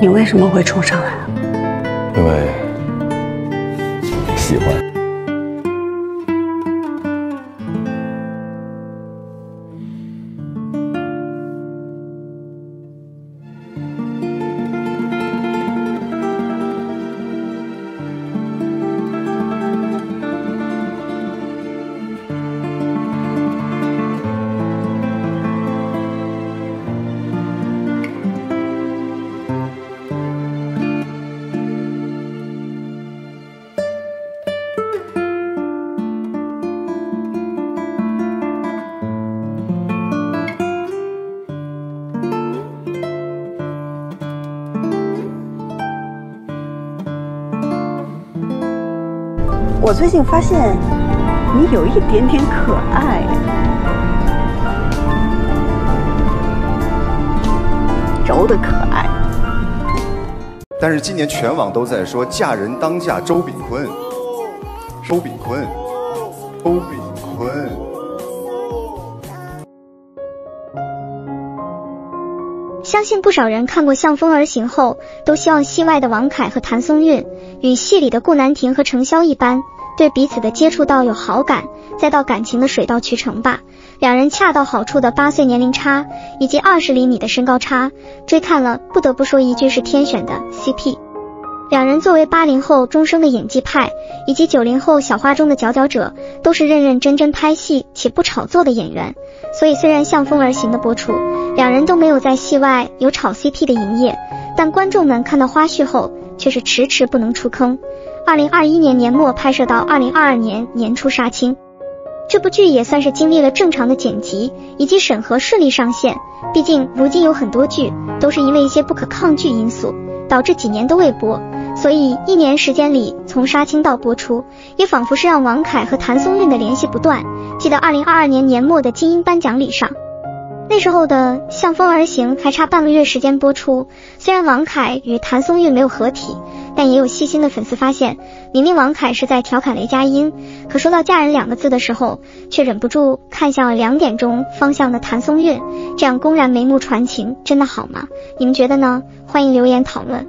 你为什么会冲上来？因为喜欢。我最近发现你有一点点可爱，柔的可爱。但是今年全网都在说嫁人当嫁周炳坤，周炳坤，周炳坤。相信不少人看过《向风而行》后，都希望戏外的王凯和谭松韵与戏里的顾南亭和程潇一般。对彼此的接触到有好感，再到感情的水到渠成吧。两人恰到好处的八岁年龄差，以及二十厘米的身高差，追看了不得不说一句是天选的 CP。两人作为八零后终生的演技派，以及九零后小花中的佼佼者，都是认认真真拍戏且不炒作的演员。所以虽然向风而行的播出，两人都没有在戏外有炒 CP 的营业，但观众们看到花絮后，却是迟迟不能出坑。二零二一年年末拍摄到二零二二年年初杀青，这部剧也算是经历了正常的剪辑以及审核顺利上线。毕竟如今有很多剧都是因为一些不可抗拒因素导致几年都未播，所以一年时间里从杀青到播出，也仿佛是让王凯和谭松韵的联系不断。记得二零二二年年末的金鹰颁奖礼上，那时候的《向风而行》还差半个月时间播出，虽然王凯与谭松韵没有合体。但也有细心的粉丝发现，明明王凯是在调侃雷佳音，可说到嫁人两个字的时候，却忍不住看向了两点钟方向的谭松韵，这样公然眉目传情，真的好吗？你们觉得呢？欢迎留言讨论。